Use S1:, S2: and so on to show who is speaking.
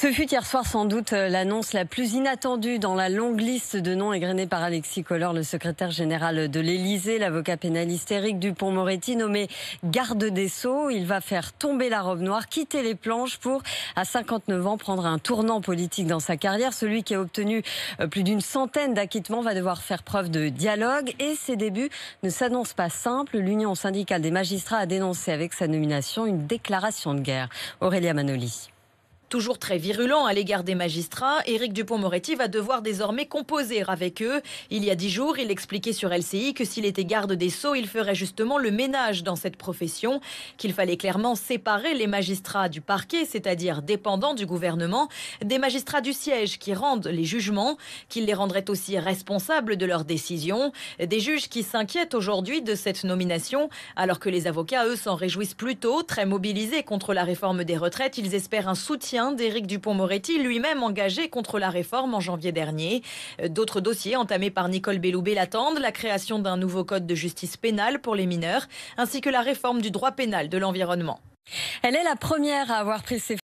S1: Ce fut hier soir sans doute euh, l'annonce la plus inattendue dans la longue liste de noms égrenés par Alexis Collor, le secrétaire général de l'Élysée, l'avocat pénaliste Éric Dupont-Moretti, nommé garde des Sceaux. Il va faire tomber la robe noire, quitter les planches pour, à 59 ans, prendre un tournant politique dans sa carrière. Celui qui a obtenu euh, plus d'une centaine d'acquittements va devoir faire preuve de dialogue et ses débuts ne s'annoncent pas simples. L'Union syndicale des magistrats a dénoncé avec sa nomination une déclaration de guerre. Aurélia Manoli.
S2: Toujours très virulent à l'égard des magistrats, Éric Dupont-Moretti va devoir désormais composer avec eux. Il y a dix jours, il expliquait sur LCI que s'il était garde des Sceaux, il ferait justement le ménage dans cette profession, qu'il fallait clairement séparer les magistrats du parquet, c'est-à-dire dépendants du gouvernement, des magistrats du siège qui rendent les jugements, qu'il les rendrait aussi responsables de leurs décisions. Des juges qui s'inquiètent aujourd'hui de cette nomination, alors que les avocats, eux, s'en réjouissent plutôt, très mobilisés contre la réforme des retraites. Ils espèrent un d'Éric Dupont-Moretti, lui-même engagé contre la réforme en janvier dernier. D'autres dossiers entamés par Nicole Belloubet l'attendent, la création d'un nouveau code de justice pénale pour les mineurs, ainsi que la réforme du droit pénal de l'environnement.
S1: Elle est la première à avoir pris ses